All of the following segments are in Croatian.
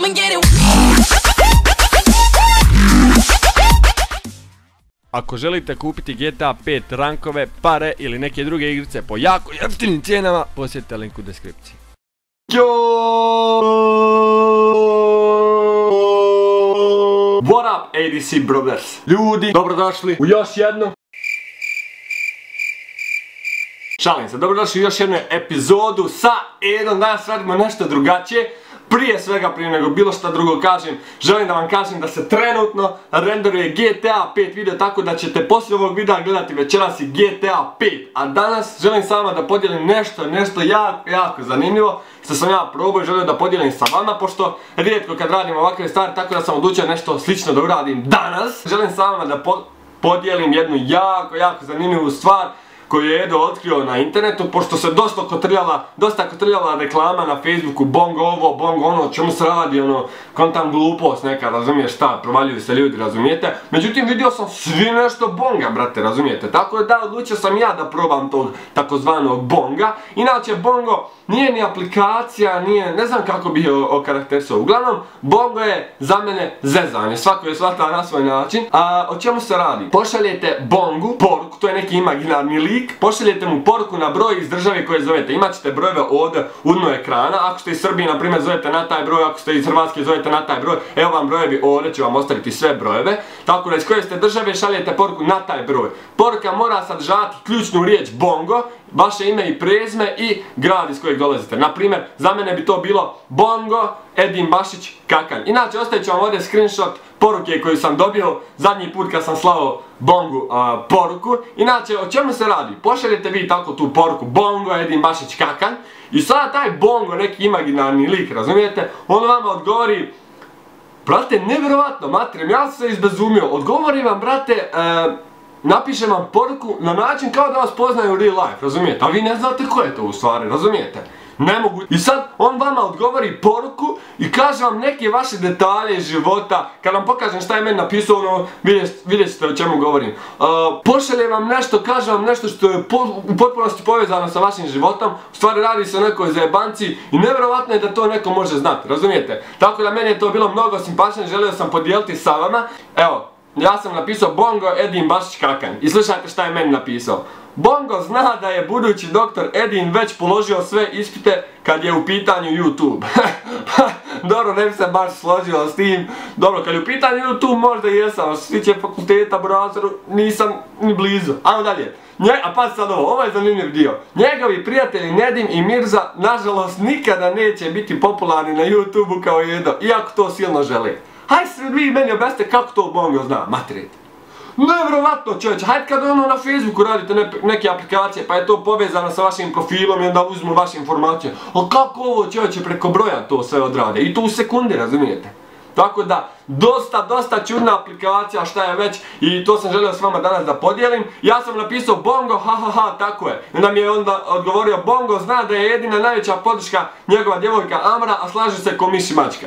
come and get it. Ako želite kupiti GTA 5 rankove, pare ili neke druge igrice po jako jeftinim cijenama, posjetite link u deskripciji. What up ADC Brothers? Ljudi, dobrodošli u još jednu Šalim se, dobrodošli u još jednu epizodu sa Edom, danas radimo nešto drugačije prije svega, prije nego bilo što drugo kažem, želim da vam kažem da se trenutno renderuje GTA 5 video tako da ćete poslije ovog videa gledati večeras i GTA 5. A danas želim s vama da podijelim nešto, nešto jako, jako zanimljivo što sam ja probao i želio da podijelim sa vama pošto rijetko kad radim ovakve stvari tako da sam odlučio nešto slično da uradim danas. Želim s vama da podijelim jednu jako, jako zanimljivu stvar koju je Edo otkrio na internetu, pošto se dosta kotrljala, dosta kotrljala reklama na Facebooku, bong ovo, bong ono, čemu se radi, ono, kontam glupost neka, razumiješ šta, provaljuju se ljudi, razumijete? Međutim, vidio sam svi nešto bonga, brate, razumijete? Tako da, odlučio sam ja da probam tog takozvanog bonga. Inače, bongo nije ni aplikacija, nije, ne znam kako bih je okarakterisao. Uglavnom, bongo je za mene zezanje, svako je shvata na svoj način. A o čemu se radi? Pošaljete bongu, poruku, to je neki imaginarni lik, pošaljete mu poruku na broj iz države koje zovete. Imat ćete brojeve ovdje u dnu ekrana. Ako ste iz Srbije, na primjer, zovete na taj broj, ako ste iz Hrvatske, zovete na taj broj. Evo vam brojevi ovdje, ću vam ostaviti sve brojeve. Tako da iz koje ste države šaljete poruku na taj broj. Poruka mora sadržavati ključnu riječ bongo, vaše ime i prezme i grad iz kojeg dolazite. Na primjer, za mene bi to bilo bongo, Edin Bašić, Kakan. Inače, ostavit ću vam ovdje screenshot poruke koju sam dobio zadnji put kad sam slao Bongu poruku. Inače, o čemu se radi? Pošaljete vi tako tu poruku Bongo, Edin Bašić, Kakan. I sada taj Bongo, neki imaginarni lik, razumijete? On vama odgovori Brate, nevjerovatno, materijem, ja sam se izbezumio. Odgovori vam, brate, e, napišem vam poruku na način kao da vas poznaju u real life, razumijete? A vi ne znate ko je to u stvari, razumijete? Ne mogu. I sad on vama odgovori poruku i kaže vam neke vaše detalje iz života. Kad vam pokažem šta je meni napisao, ono, vidjet ćete o čemu govorim. Uh, vam nešto, kaže vam nešto što je u potpunosti povezano sa vašim životom. U stvari radi se o nekoj zajebanci i nevjerovatno je da to neko može znati, razumijete? Tako da meni je to bilo mnogo simpatično, želio sam podijeliti sa vama. Evo, ja sam napisao Bongo Edin Bašić Kakan i slušajte šta je meni napisao. Bongo zna da je budući doktor Edin već položio sve ispite kad je u pitanju YouTube. Dobro, ne bi se baš složio s tim. Dobro, kad je u pitanju YouTube možda jesam, svi će fakulteta, brazoru, nisam ni blizu. Ajmo dalje. a pa sad ovo, ovo je zanimljiv dio. Njegovi prijatelji Nedim i Mirza, nažalost, nikada neće biti popularni na YouTube-u kao Edo, iako to silno žele. Hajde se vi meni objasnite kako to Bongo zna, matrit. Nevjerovatno čovječe, hajde kad ono na Facebooku radite neke aplikacije pa je to povezano sa vašim profilom i onda uzmu vaše informacije. Ali kako ovo čovječe preko broja to sve odrade? I to u sekundi, razumijete? Tako da, dosta, dosta čudna aplikacija, šta je već, i to sam želio s vama danas da podijelim. Ja sam napisao Bongo, ha ha ha, tako je. I onda mi je onda odgovorio Bongo, zna da je jedina najveća podrška njegova djevojka Amra, a slaže se ko miši mačka.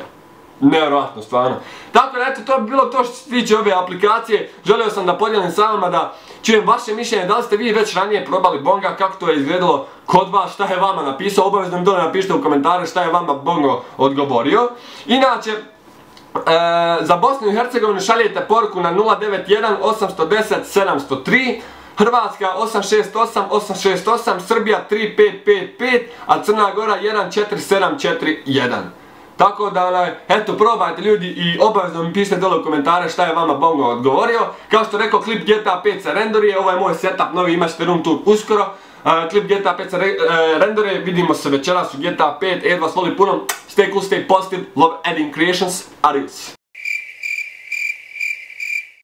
Nevjerojatno, stvarno. Tako da, eto, to bi bilo to što se tiče ove aplikacije. Želio sam da podijelim sa vama da čujem vaše mišljenje, da li ste vi već ranije probali Bonga, kako to je izgledalo kod vas, šta je vama napisao, obavezno mi dole napišite u komentare šta je vama Bongo odgovorio. Inače, e, za Bosnu i Hercegovinu šaljete poruku na 091 810 703 Hrvatska 868 868, Srbija 3555, a Crna Gora 14741. Tako da, eto, probajte ljudi i obavezno mi pišite dole u komentare šta je vama Bongo odgovorio. Kao što rekao, klip GTA 5 se rendorije, ovo je moj setup, novi imat ćete room tour uskoro. klip GTA 5 se vidimo se večeras u GTA 5, Ed vas voli puno, stay cool, stay positive, love adding creations, adios.